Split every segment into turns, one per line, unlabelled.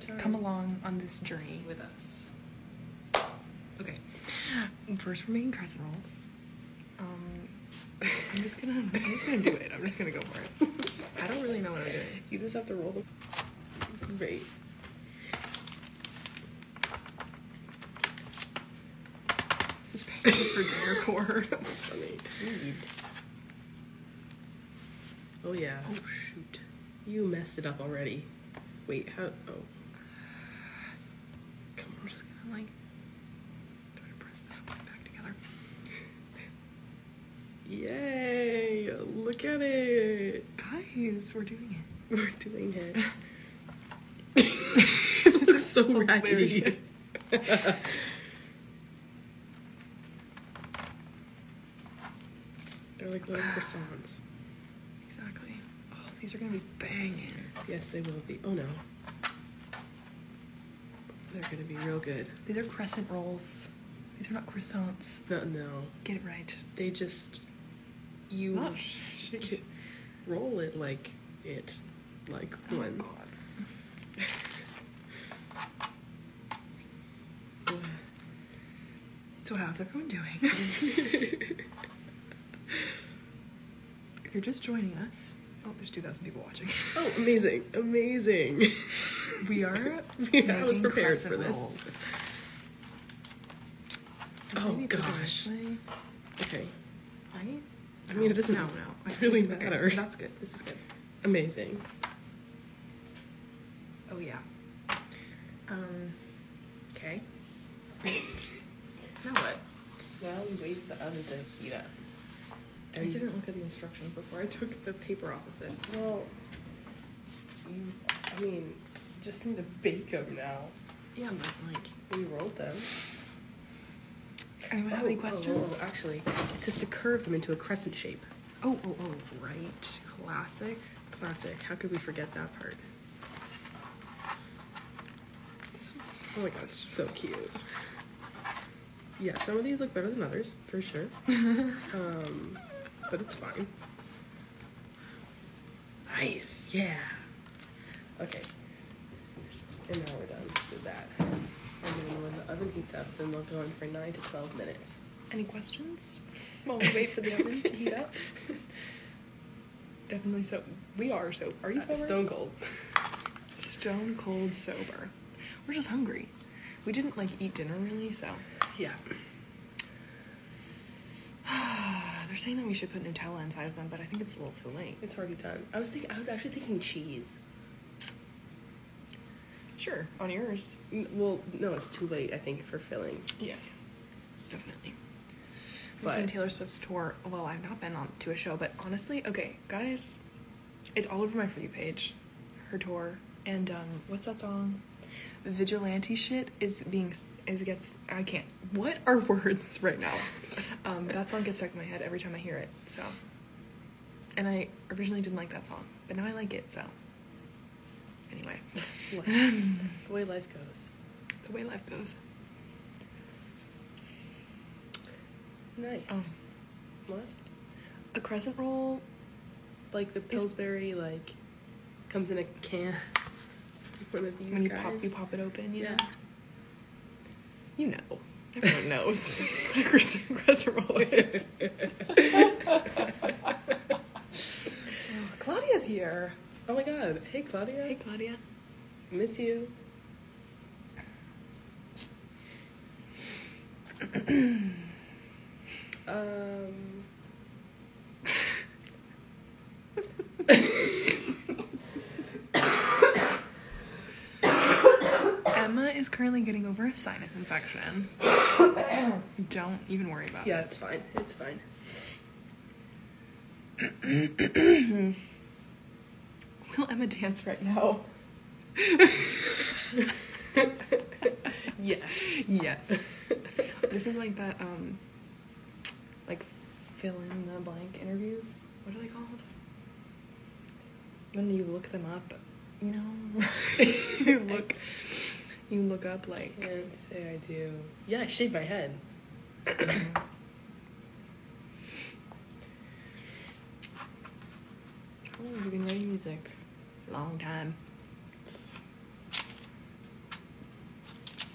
the time.
come along on this journey with us. Okay. First, we're making crescent rolls. Um, I'm just gonna. I'm just gonna do it. I'm just gonna go for it. I don't really know what I'm doing.
You just have to roll them. Great.
This is painless for dinner core.
That's funny. Read. Oh yeah.
Oh shoot.
You messed it up already. Wait, how? Oh. Come
I'm gonna like press that one back together.
Yay! Look at it.
Guys, we're doing it.
We're doing it. this is so raggedy. They're like little croissants.
Exactly. Oh, these are gonna be banging.
Yes, they will be. Oh no. They're gonna be real good.
These are crescent rolls. These are not croissants.
No, no.
Get it right.
They just you
Oh,
roll it like it, like
Oh,
one.
God. So how's everyone doing? if you're just joining us, oh, there's 2,000 people watching.
Oh, amazing, amazing.
We are
Yeah, I was prepared for this.
rolls.
Oh,
Maybe
gosh. Okay.
right?
I mean, it doesn't
No, no. I
really
think- okay,
matter.
That's good. This is good.
Amazing.
Oh yeah. Um. Okay. now what?
Now we wait for the oven to heat up.
I didn't look at the instructions before I took the paper off of this.
Well, you, I mean, you just need to bake them now.
Yeah, but like,
We rolled them.
anyone have
Oh,
any
oh,
questions?
Oh, actually, it says to curve them into a crescent shape.
Oh, oh, oh, right. Classic.
Classic. How could we forget that part? This one's oh my god, it's so cute. Yeah, some of these look better than others, for sure. um, but it's fine.
Nice.
Yeah. Okay. And now we're done with that. And then when the oven heats up, then we'll go on for 9 to 12 minutes.
Any questions? While we wait for the oven to heat up. Definitely so. We are so. Are you
Uh,
sober?
Stone cold.
Stone cold sober. We're just hungry. We didn't like eat dinner really, so.
Yeah.
They're saying that we should put Nutella inside of them, but I think it's a little too late.
It's already done. I was thinking. I was actually thinking cheese.
Sure, on yours.
N- Well, no, it's too late. I think for fillings.
Yeah, definitely. I've seen Taylor Swift's tour. Well, I've not been on to a show, but honestly, okay, guys, it's all over my for you page. Her tour and um, what's that song? Vigilante shit is being is gets I can't. What are words right now? Um, that song gets stuck in my head every time I hear it. So, and I originally didn't like that song, but now I like it. So, anyway,
the way life goes.
the way life goes.
Nice.
Oh.
What?
A crescent roll
Like the Pillsbury, like comes in a can. One of these
when you
guys.
pop you pop it open, you
Yeah.
know. You know. Everyone knows what a crescent roll is. oh, Claudia's here.
Oh my god. Hey Claudia.
Hey Claudia.
Miss you. um.
Emma is currently getting over a sinus infection. Don't even worry about
Yeah,
it.
Yeah, it's fine. It's fine.
Will Emma dance right now?
Yes.
Yes. this is like that um like fill in the blank interviews. What are they called? When you look them up, you know? you look you look up like
Can't say I do. Yeah, I shaved my head.
How long have you been writing music? Long time.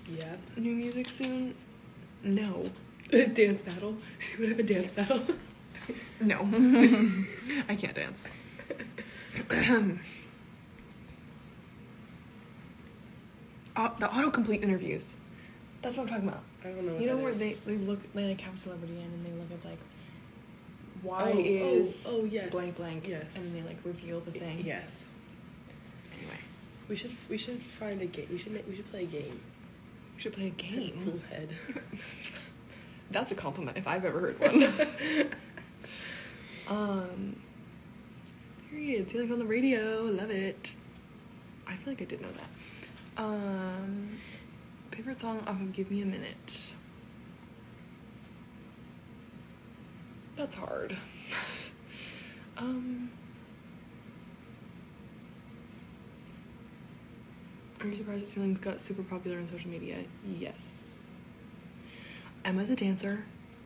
Yeah.
new music soon? No.
dance battle. You would have a dance battle.
No. I can't dance. Uh, the autocomplete interviews. That's what I'm talking about.
I don't know. What
You know where
is.
they, they look they like have a celebrity in and they look at like why
Oh, oh,
is
oh, yes.
blank blank
Yes.
and they like reveal the thing.
Yes.
Anyway,
We should we should find a game. We should make, we should play a game.
we should play a game.
Cool head.
That's a compliment if I've ever heard one. um, period. Feelings on the radio. Love it. I feel like I did know that. Um, favorite song off of Give Me a Minute. That's hard. um, are you surprised that Ceilings got super popular on social media? Yes. Emma's a dancer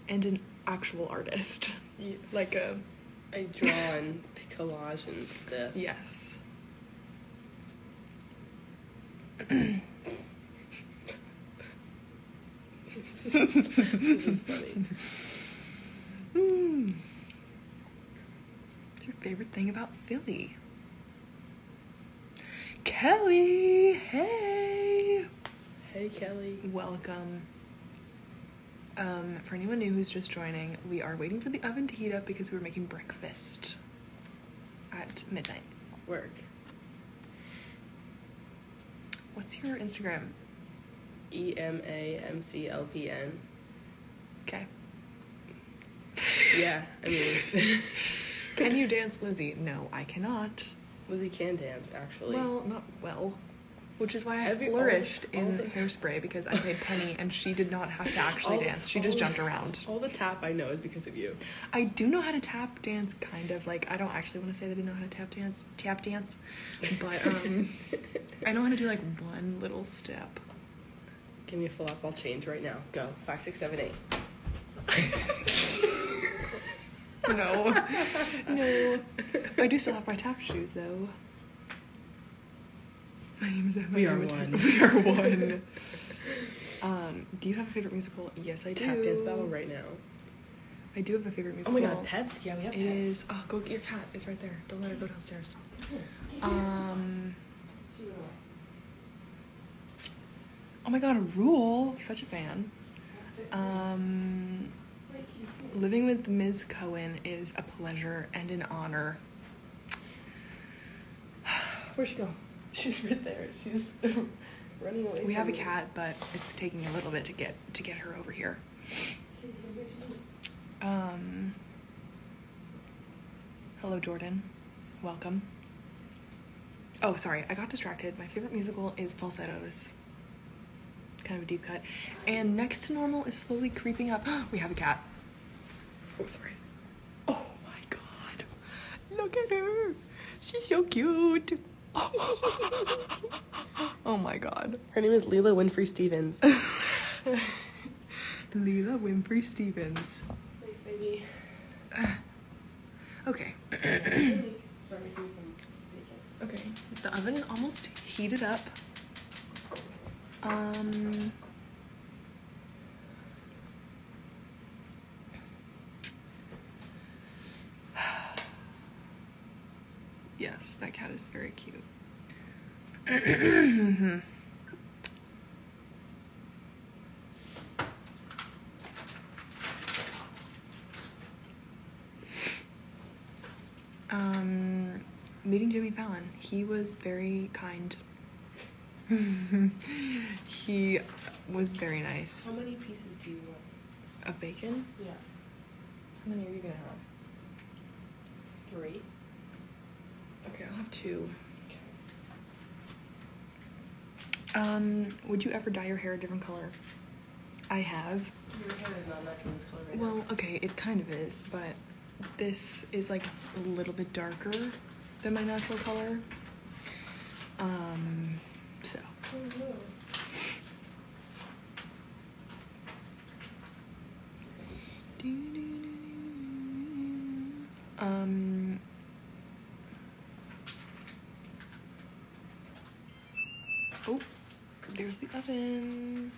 and an actual artist.
Yeah.
Like a
I draw and collage and stuff.
yes.
This, is, this is funny.
Hmm. What's your favorite thing about Philly? Kelly, hey.
Hey Kelly.
Welcome. Um, for anyone new who's just joining, we are waiting for the oven to heat up because we're making breakfast at midnight.
Work.
What's your Instagram?
E M A M C L P N.
Okay.
Yeah, I mean,
Can you dance, Lizzie? No, I cannot.
Lizzie can dance actually.
Well, not well. Which is why I
Every-
flourished
all
in
the-
hairspray because I played Penny and she did not have to actually
All-
dance. She just jumped around.
All the tap I know is because of you.
I do know how to tap dance, kind of. Like, I don't actually want to say that I know how to tap dance, tap dance, but um, I know how to do like one little step.
Give me a full up. I'll change right now. Go. Five, six, seven, eight.
No, no. I do still have my tap shoes though. My name is Emma.
We are one.
We are one. um, do you have a favorite musical? Yes, I do.
Tap dance battle right now.
I do have a favorite musical.
Oh my god, pets? Yeah, we have pets.
is. Oh, go get your cat. It's right there. Don't let her go downstairs. Um. Oh my god, a rule. Such a fan. Um. Living with Ms. Cohen is a pleasure and an honor.
Where'd she go? She's right there. She's running away.
We have a cat, but it's taking a little bit to get to get her over here. Um. Hello, Jordan. Welcome. Oh, sorry, I got distracted. My favorite musical is Falsettos. Kind of a deep cut. And Next to Normal is slowly creeping up. we have a cat.
Oh, sorry.
Oh my god. Look at her. She's so cute. oh my god.
Her name is Leela Winfrey Stevens.
Leela Winfrey Stevens.
Thanks, baby.
Okay.
Sorry, making some bacon.
Okay. The oven almost heated up. Um. Yes, that cat is very cute. um, meeting Jimmy Fallon, he was very kind. he was very nice.
How many pieces do you want?
Of bacon?
Yeah.
How many are you gonna have?
Three.
Okay, I'll have two. Um, would you ever dye your hair a different color? I have.
Your hair is not this color right
Well, okay, it kind of is, but this is like a little bit darker than my natural color. Um, so.
now.
Um. The oven.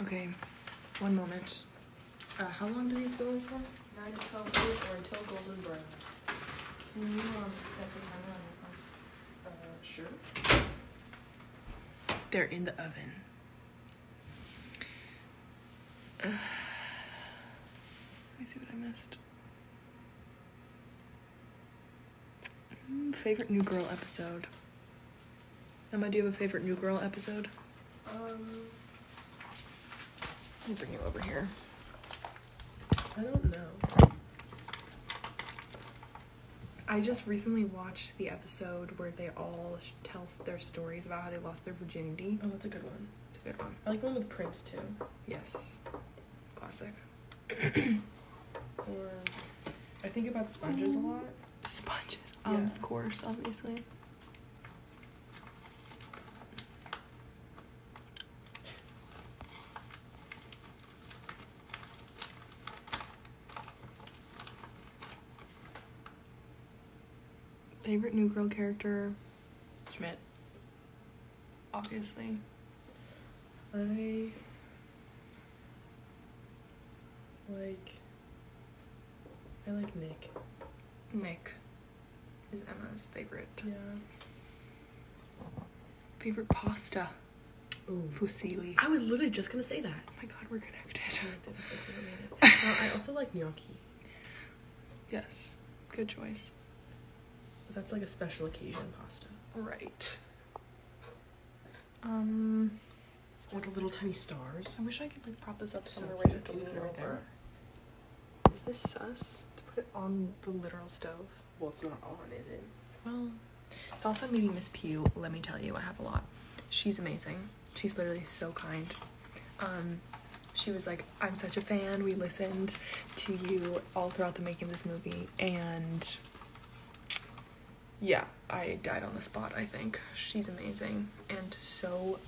Okay, one moment.
Uh, how long do these go for? Nine to twelve days or until golden brown.
Can you um, set the timer on your phone?
Uh, sure.
They're in the oven. Let me see what I missed. Mm, favorite New Girl episode. Emma, do you have a favorite New Girl episode?
Um,
Let me bring you over here.
I don't know.
I just recently watched the episode where they all tell their stories about how they lost their virginity.
Oh, that's a good one.
It's a good one.
I like the one with Prince too.
Yes. Classic.
Or I think about sponges a lot.
Sponges.
Yeah.
Of course, obviously. Favorite new girl character? Schmidt. Obviously.
I like. I like Nick.
Nick is Emma's favorite.
Yeah.
Favorite pasta?
Ooh.
Fusilli.
I was literally just gonna say that.
Oh my god, we're connected.
I didn't say related. Uh, I also like gnocchi.
yes, good choice.
But that's like a special occasion pasta.
Right. Um,
Like the little tiny stars.
I wish I could like prop this up somewhere
cute.
where you can
Can
right
throw
there. Is this sus to put it on the literal stove?
Well, it's not on, is it?
Well, thoughts on meeting Miss Pugh. Let me tell you, I have a lot. She's amazing. She's literally so kind. Um, she was like, "I'm such a fan. We listened to you all throughout the making of this movie, and yeah, I died on the spot. I think she's amazing and so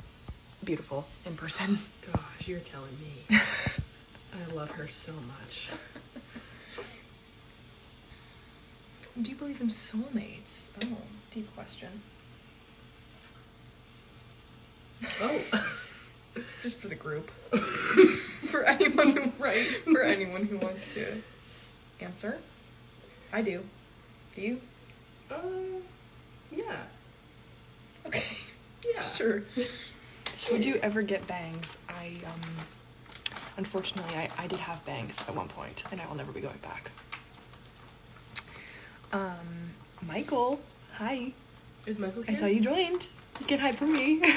beautiful in person."
Gosh, you're telling me. I love her so much.
Do you believe in soulmates? Oh, deep question.
Oh.
Just for the group. for anyone who right. For anyone who wants to answer. I do. Do you?
Uh, yeah.
Okay.
Yeah.
Sure. Would you ever get bangs? I um unfortunately I, I did have bangs at one point and I will never be going back. Um Michael, hi.
Is Michael here?
I saw you joined. Get hype for me.
Hey,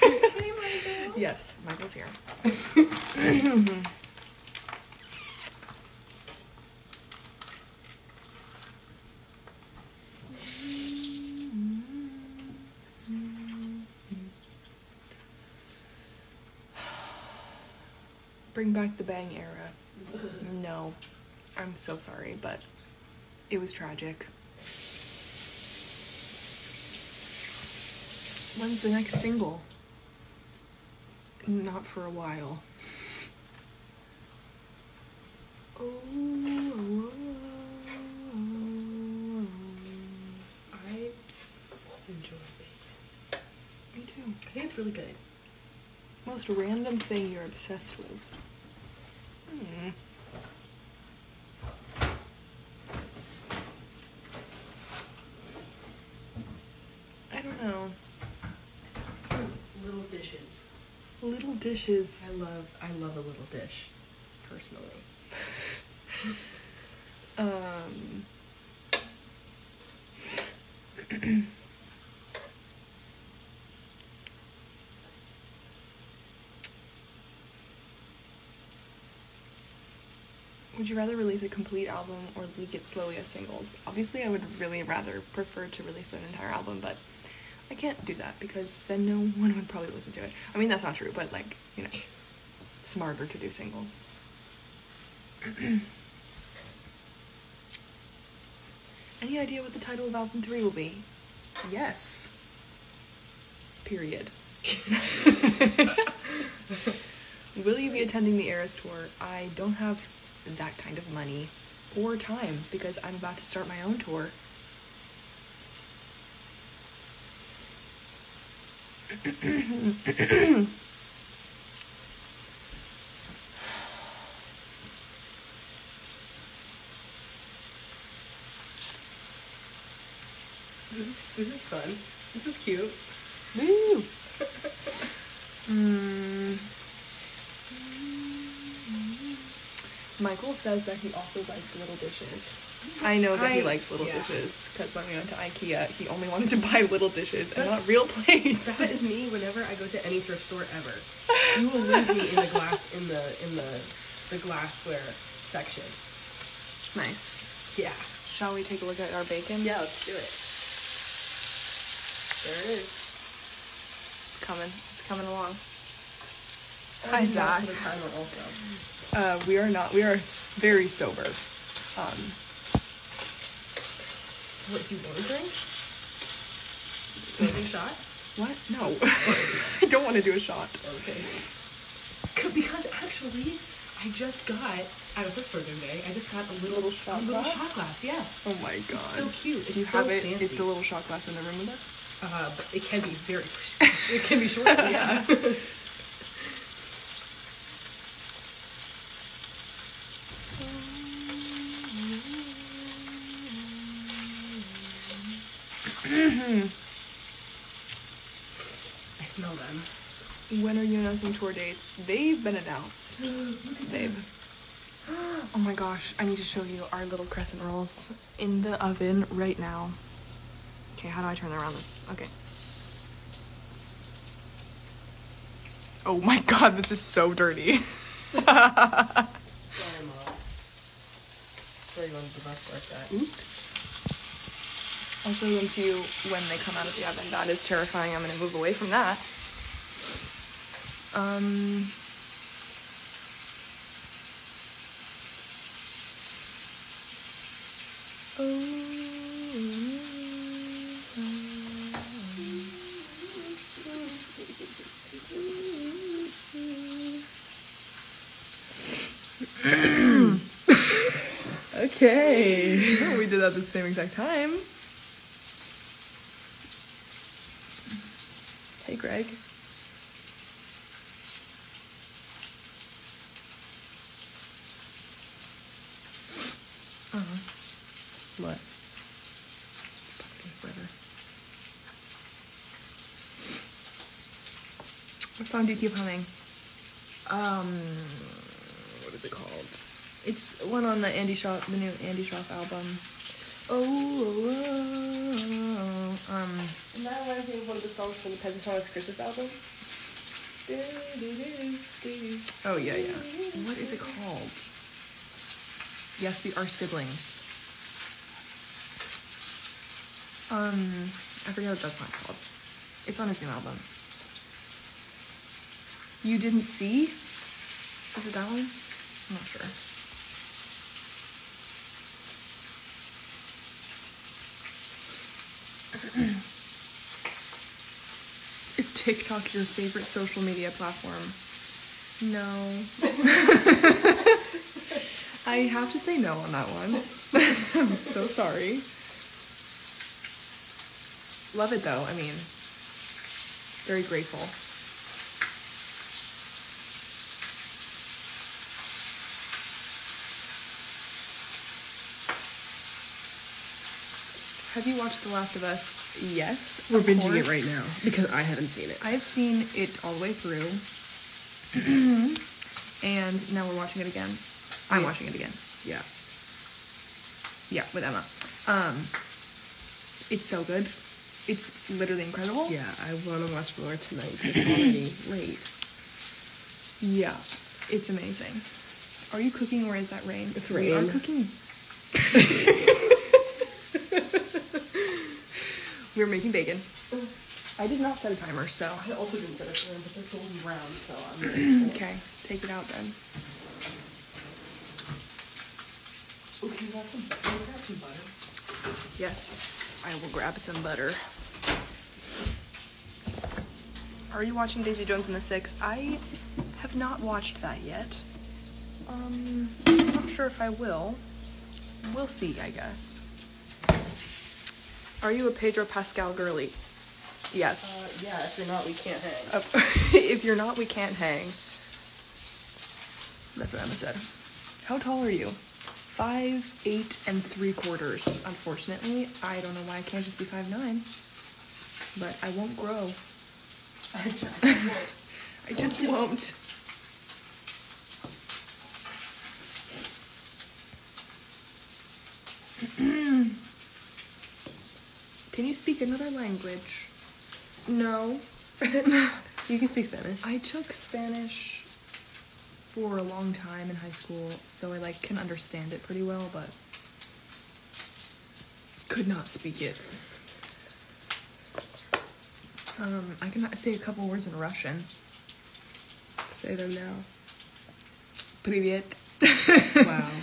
Michael.
yes, Michael's here. Bring back the bang era. No, I'm so sorry, but it was tragic. When's the next single? Not for a while. Oh,
I enjoy bacon.
Me too.
I think it's really good.
Most random thing you're obsessed with. Hmm. I don't know.
Little dishes.
Little dishes.
I love I love a little dish, personally.
Um. Would you rather release a complete album or leak it slowly as singles? Obviously, I would really rather prefer to release an entire album, but I can't do that because then no one would probably listen to it. I mean, that's not true, but like, you know, smarter to do singles. Any idea what the title of album three will be? Yes. Period. will you be attending the Eras tour? I don't have that kind of money or time because I'm about to start my own tour.
This is this is fun. This is cute.
Woo! Michael says that he also likes little dishes. I know that he
I-
likes little
yeah.
dishes because when we went to IKEA, he only wanted to buy little dishes and
That's-
not real plates.
That is me whenever I go to any thrift store ever. You will lose me in the glass in the in the the glassware section.
nice.
Yeah.
Shall we take a look at our bacon?
Yeah, let's do it. There it is.
Coming. It's coming along. Hi,
you can watch
Zach.
Also.
Uh, we are not. We are very sober. Um,
What do you want to drink? You want a shot?
what? No. I don't want to do a shot.
Okay. Because actually, I just got out of the store today. I just got a little,
Little shot
a little
glass?
shot glass. Yes.
Oh my god.
It's so cute. It's
Do you
so
have it?
fancy.
Is the little shot glass in the room with us?
Uh, it can be very. it can be short. Yeah. Mm. I smell them.
When are you announcing tour dates? They've been announced, babe. Oh my gosh, I need to show you our little crescent rolls in the oven right now. Okay, how do I turn around this? Okay. Oh my god, this is so dirty.
Sorry, Mom. Sorry you wanted to bust like that.
Oops. I'll show them to you when they come out of the oven. That is terrifying. I'm gonna move away from that. Um. Okay. we did that at the same exact time. Greg. Uh-huh.
What?
Whatever. What song do you keep humming? Um, what is it called? It's one on the Andy Shauf, the new Andy Shauf album. Oh, oh, oh.
And that reminds me of one of the songs from the Peasant Thomas Christmas album.
Oh yeah, yeah. What is it called? Yes, we are siblings. Um, I forget what that song called. It's on his new album. You didn't see? Is it that one? I'm not sure. Is TikTok your favorite social media platform? No. I have to say no on that one. I'm so sorry. Love it though, I mean, very grateful. Have you watched The Last of Us? Yes.
We're binging it right now because I haven't seen it.
I have seen it all the way through. and now we're watching it again. I'm
Yeah.
watching it again.
Yeah.
Yeah, with Emma. Um it's so good. It's literally incredible.
Yeah, I want to watch more tonight. It's already late.
Yeah. It's amazing. Are you cooking or is that rain?
It's
We are
rain.
cooking. We're making bacon. I did not set a timer, so
I also didn't set a timer, but they're golden brown, so I'm
okay, take it out then.
Oh, can you grab some butter? Can you grab some butter?
Yes, I will grab some butter. Are you watching Daisy Jones and the Six? I have not watched that yet. Um, I'm not sure if I will. We'll see, I guess. Are you a Pedro Pascal girly? Yes.
Uh, yeah, if you're not, we can't hang.
Uh, if you're not, we can't hang. That's what Emma said. How tall are you? Five, eight, and three quarters. Unfortunately, I don't know why I can't just be five nine. But I won't grow. I just won't. Can you speak another language? No.
you can speak Spanish.
I took Spanish for a long time in high school, so I like can understand it pretty well, but could not speak it. Um, I can say a couple words in Russian.
Say them now.
Привет.
Wow.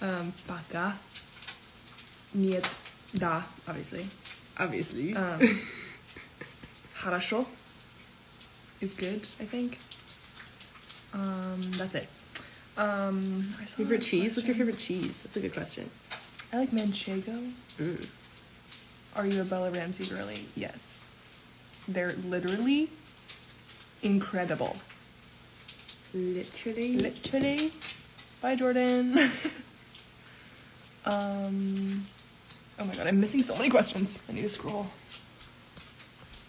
Um, пока. Нет. Да, obviously.
Obviously.
Um, хорошо is good, I think. Um, that's it. Um, I saw
favorite
a
cheese? What's your
question.
favorite cheese? That's a good question.
I like manchego.
Mm.
Are you a Bella Ramsey girly? Yes. They're literally incredible.
Literally.
Literally. Bye, Jordan. um. Oh my god, I'm missing so many questions. I need to scroll.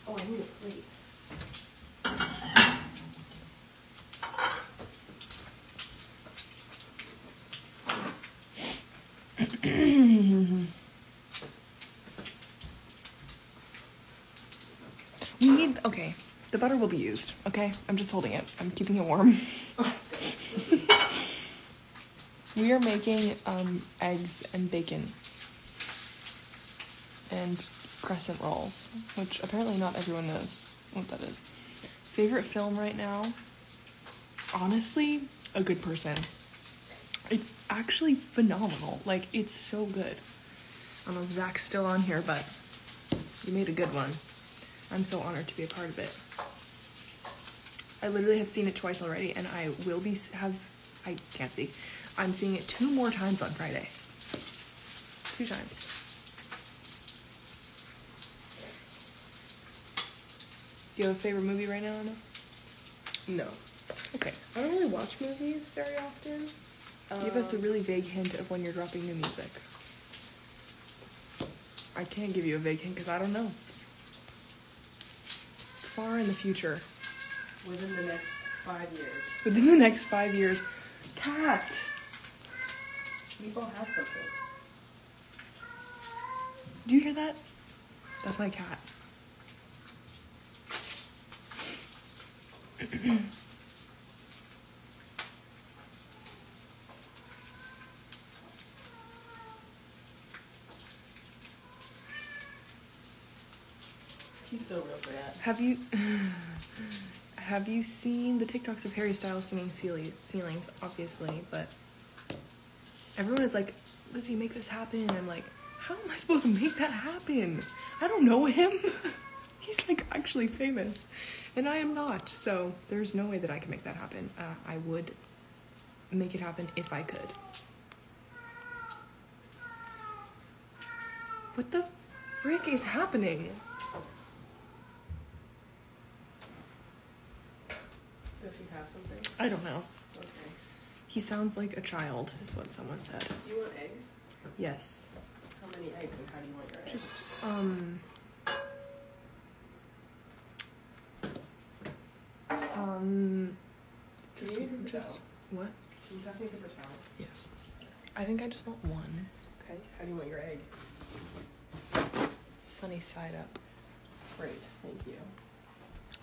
oh, I need a plate.
We need. Okay, the butter will be used. Okay, I'm just holding it. I'm keeping it warm. we are making um, eggs and bacon and crescent rolls, which apparently not everyone knows what that is. Favorite film right now? Honestly, A Good Person. It's actually phenomenal. Like, it's so good. I don't know if Zach's still on here, but you made a good one. I'm so honored to be a part of it. I literally have seen it twice already, and I will be have. I can't speak. I'm seeing it two more times on Friday. Two times. Do you have a favorite movie right now, Emma?
No.
Okay.
I don't really watch movies very often.
Give us a
Um,
really vague hint of when you're dropping new music. I can't give you a vague hint because I don't know. Far in the future.
within the next five years.
Within the next five years. Cat!
Meatball has something.
Do you hear that? That's my cat.
He's so real for that.
Have you have you seen the TikToks of Harry Styles singing ceilings? Obviously, but everyone is like, "Lizzie, make this happen." I'm like, "How am I supposed to make that happen? I don't know him. He's like actually famous, and I am not. So there's no way that I can make that happen. Uh, I would make it happen if I could. What the frick is happening?
Does he have something?
I don't know.
Okay.
He sounds like a child, is what someone said.
Do you want eggs?
Yes.
How many eggs and how do you want your eggs?
Just, um. Um. Just,
you give me
just, what?
Can you pass me a paper towel?
Yes. I think I just want one.
Okay. How do you want your egg?
Sunny side up.
Great. Thank you.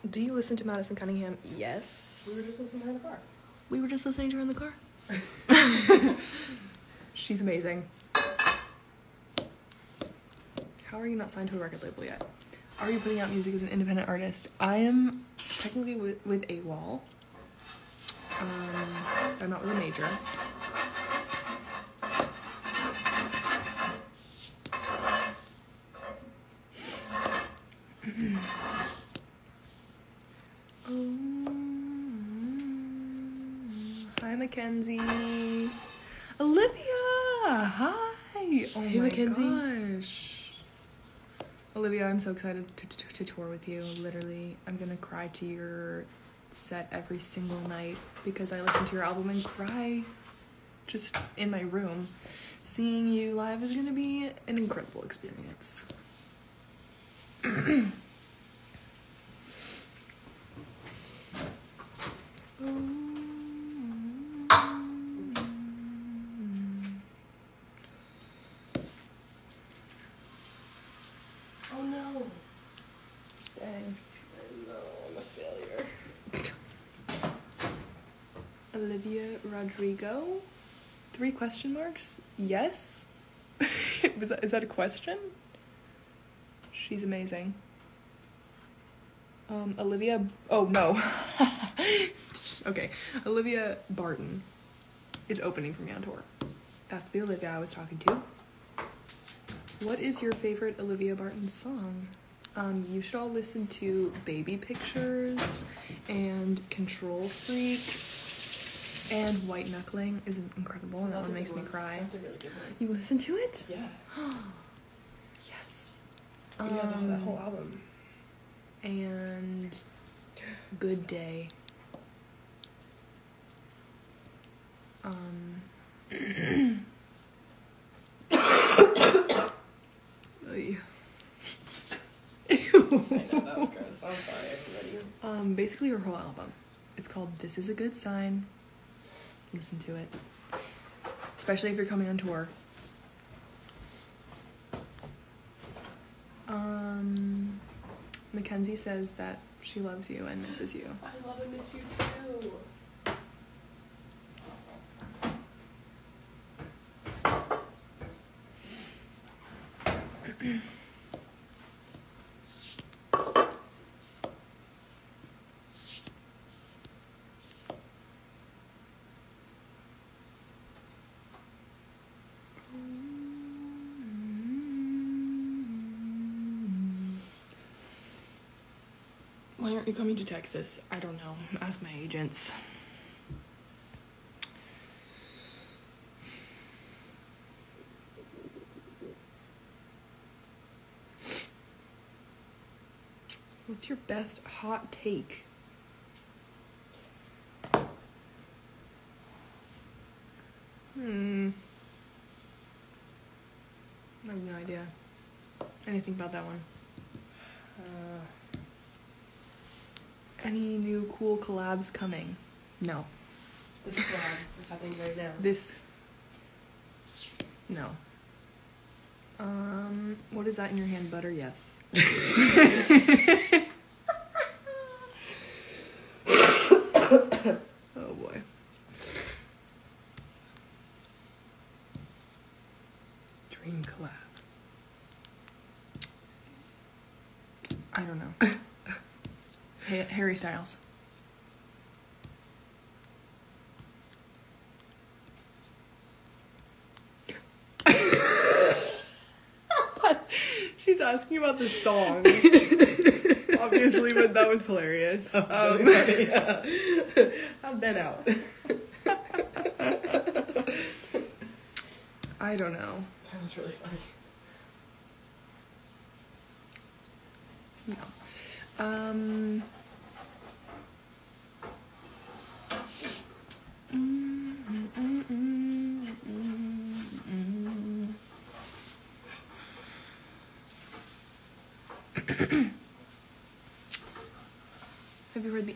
Do you listen to Madison Cunningham? Yes.
We were just listening to her in the car.
We were just listening to her in the car. She's amazing. How are you not signed to a record label yet? Are you putting out music as an independent artist? I am technically with, with AWAL. Um, I'm not with a major. Oh, hi Mackenzie. Olivia, hi. Oh
Hey,
my
Mackenzie.
gosh. Olivia, I'm so excited to, to, to tour with you. Literally, I'm gonna cry to your set every single night because I listen to your album and cry just in my room. Seeing you live is gonna be an incredible experience.
Oh no. Dang. No, I'm a failure.
Olivia Rodrigo? Three question marks? Yes? Was that, is that a question? She's amazing. Um, Olivia. Oh, no. okay. Olivia Barton is opening for me on tour. That's the Olivia I was talking to. What is your favorite Olivia Barton song? Um, you should all listen to Baby Pictures and Control Freak and White Knuckling is incredible and that one makes
good
me cry.
That's a really good one.
You listen to it?
Yeah.
Yes.
yeah, that, that
Um,
whole album.
and Good Day. Um.
Know, that was gross. I'm sorry, everybody.
um, basically her whole album. It's called This Is a Good Sign. Listen to it. Especially if you're coming on tour. Um, Mackenzie says that she loves you and misses you.
I love and miss you too.
Why aren't you coming to Texas? I don't know. Ask my agents. What's your best hot take? Hmm. I have no idea. Anything about that one?
Uh,
Any new cool collabs coming? No.
this collab is happening right now.
This. No. Um, what is that in your hand? Butter? Yes. oh boy. Dream collab. I don't know. Harry Styles. She's asking about the song. Obviously, but that was hilarious.
That was
Um,
really funny. I've been out.
I don't know.
That was really funny.
No. Um. Have you heard the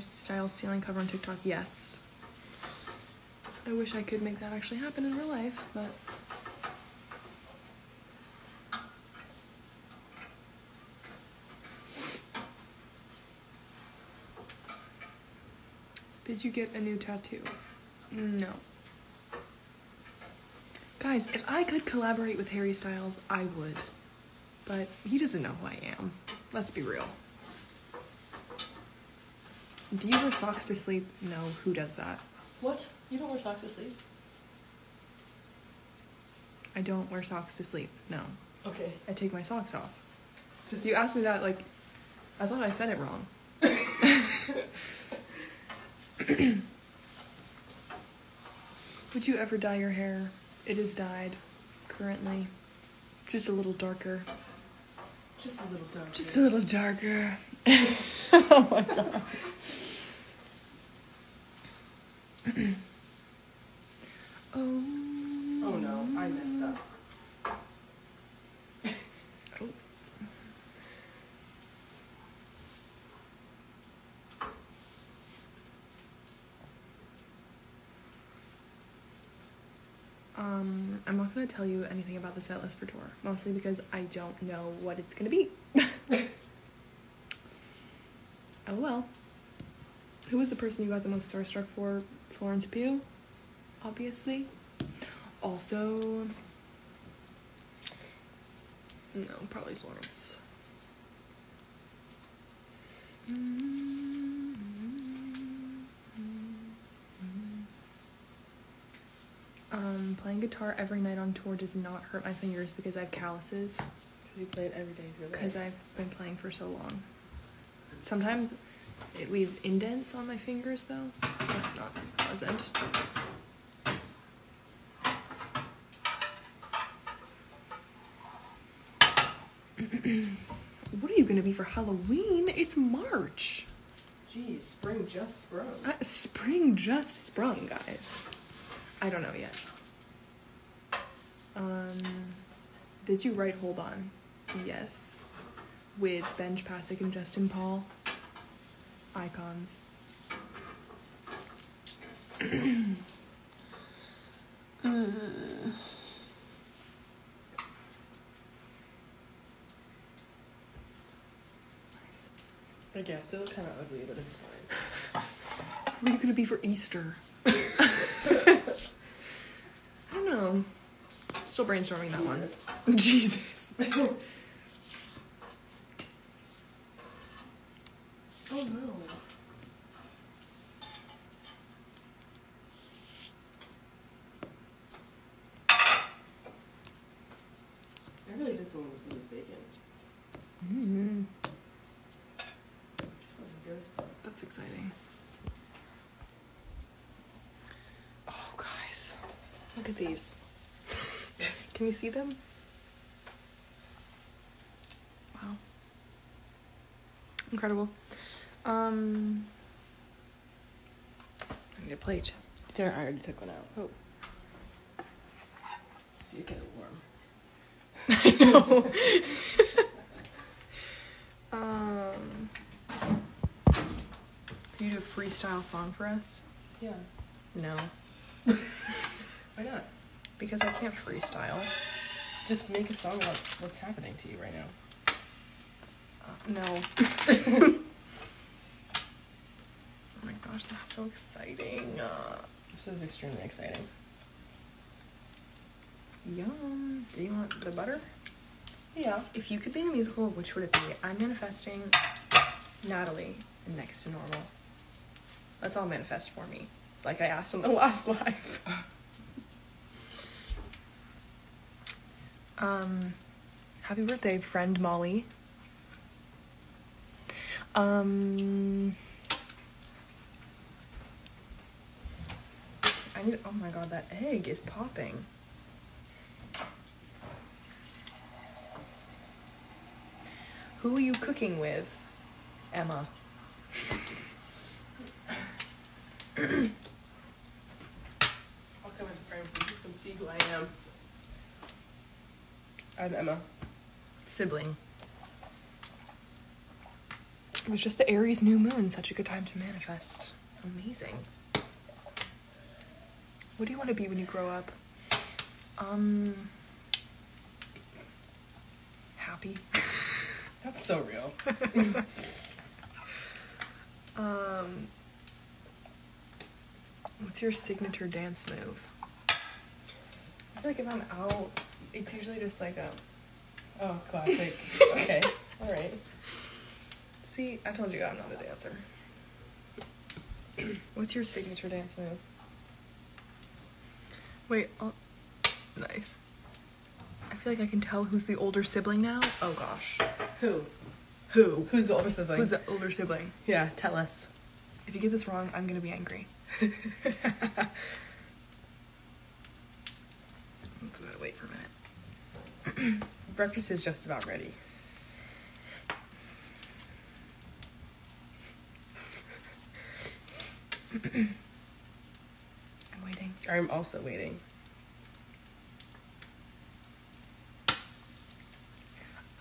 Harry ceiling cover on TikTok? Yes. I wish I could make that actually happen in real life, but Did you get a new tattoo? No. Guys, if I could collaborate with Harry Styles, I would. But he doesn't know who I am. Let's be real. Do you wear socks to sleep? No, who does that?
What? You don't wear socks to sleep?
I don't wear socks to sleep. No.
Okay.
I take my socks off.
Just
You asked me that like I thought I said it wrong. Would you ever dye your hair? It is dyed currently. Just a little darker.
Just a little darker.
Just a little darker. oh my god. oh.
Oh no, I messed up.
Oh. Um, I'm not gonna tell you anything about the set list for tour, mostly because I don't know what it's gonna be. oh well. Who was the person you got the most starstruck for? Florence Pugh, obviously. Also, no, probably Florence. Um, playing guitar every night on tour does not hurt my fingers because I have calluses.
Because you play it every day of your life.
Because I've been playing for so long. Sometimes it leaves indents on my fingers though. That's not pleasant. what are you gonna be for Halloween? It's March.
Geez, spring just sprung.
Uh, spring just sprung, guys. I don't know yet. Um, did you write Hold On? Yes. With Benj Pasek and Justin Paul. Icons.
I guess they look kind of ugly, but it's fine.
What are you gonna be for Easter? I don't know. I'm Still brainstorming that
Jesus.
one. Jesus.
Oh no. I really did someone with this bacon.
Mm,
That was good as fuck.
that's exciting. Oh, guys. Look at these. Can you see them? Wow. Incredible. Um, I need a plate.
There, I already took one out.
Oh.
You get it warm.
I know. um, can you do a freestyle song for us?
Yeah.
No,
Why not?
Because I can't freestyle.
Just make a song about what's happening to you right now.
Uh, no. oh my gosh, this is so exciting. Uh,
This is extremely exciting.
yum. Do you want the butter?
Yeah.
If you could be in a musical, which would it be? I'm manifesting Natalie Next to Normal. Let's all manifest for me, like I asked on the last live. Um, happy birthday, friend Molly. Um, I need. Oh my god, that egg is popping. Who are you cooking with, Emma?
I'll come into frame so you can see who I am. I'm Emma.
Sibling. It was just the Aries new moon, such a good time to manifest. Amazing. What do you want to be when you grow up? Um. Happy.
That's so real.
Um. What's your signature dance move? I feel like if I'm out, it's usually just like a.
Oh, classic. okay. All right.
See, I told you I'm not a dancer. What's your signature dance move? Wait, oh, nice. I feel like I can tell who's the older sibling now. Oh gosh.
Who?
Who?
Who's the older sibling?
Who's the older sibling?
Yeah, tell us.
If you get this wrong, I'm gonna be angry. Let's wait for a minute.
Breakfast is just about ready.
I'm waiting.
I'm also waiting.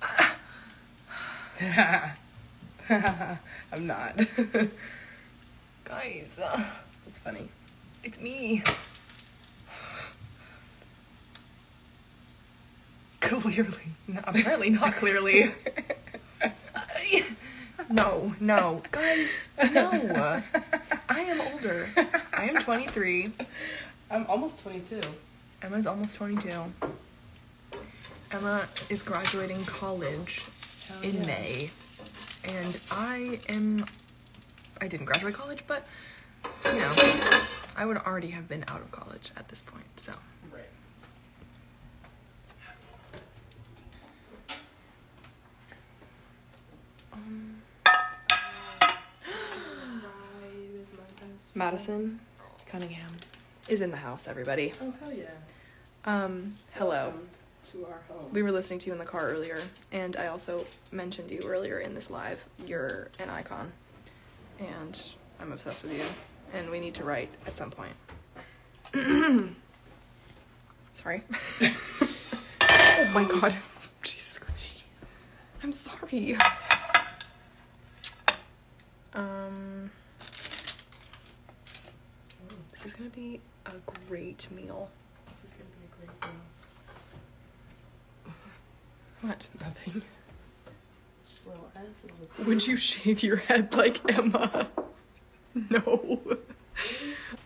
I'm not.
Guys, uh,
that's funny.
It's me. Clearly. No, apparently not clearly. no, no. Guys, no. I am older. I am 23.
I'm almost 22.
Emma's almost 22. Emma is graduating college
Hell
in
yeah.
May. And I am. I didn't graduate college, but, you know, I would already have been out of college at this point, so.
Right.
Madison Cunningham is in the house, everybody.
Oh hell yeah.
Um, hello.
Welcome to our home.
We were listening to you in the car earlier, and I also mentioned you earlier in this live. You're an icon, and I'm obsessed with you, and we need to write at some point. Sorry. oh my god. Jesus Christ. I'm sorry. Um, this is gonna be a great meal.
This is gonna be a great meal.
What?
Nothing. Well, as a
Would you shave your head like Emma? No.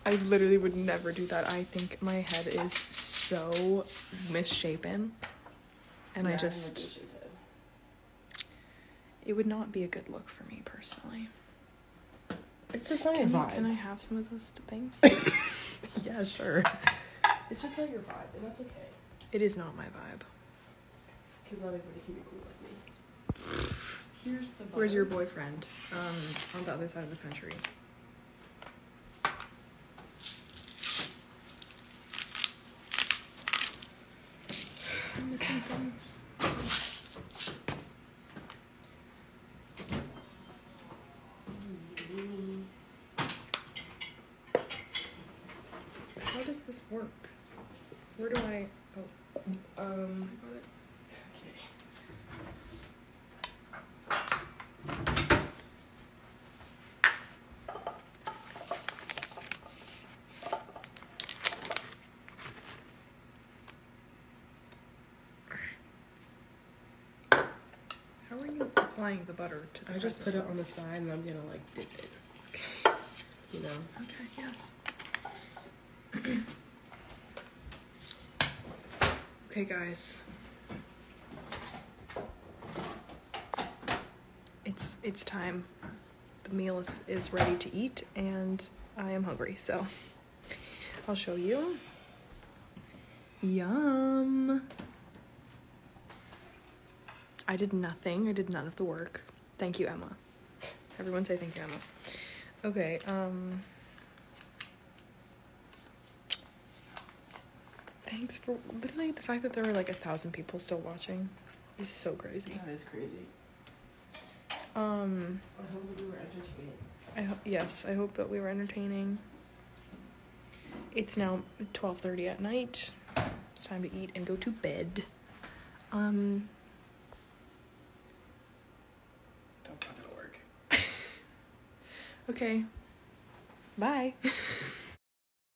I literally would never do that. I think my head is so misshapen. And I just. It would not be a good look for me personally.
It's just not your
Can, you,
vibe.
can I have some of those things?
yeah, sure. It's just not your vibe, and that's okay.
it is not my vibe.
Because not everybody can be cool like me. Here's the.
Where's your boyfriend? Um, on the other side of the country. I'm missing things. How does this work? Where do I? Oh,
Um.
I got it.
Okay.
How are you applying the butter to the?
I just put it on the side, and I'm gonna like dip it. Okay. You know.
Okay. Yes. okay, guys. It's it's time. The meal is, is ready to eat, and I am hungry. So I'll show you. Yum. I did nothing. I did none of the work. Thank you, Emma. Everyone say thank you, Emma. Okay, um. Thanks for literally the fact that there were like a thousand people still watching is so crazy.
That is crazy.
Um,
I hope we were entertaining.
I hope yes, I hope that we were entertaining. It's now twelve thirty at night. It's time to eat and go to bed. Um,
That's not gonna work.
Okay. Bye.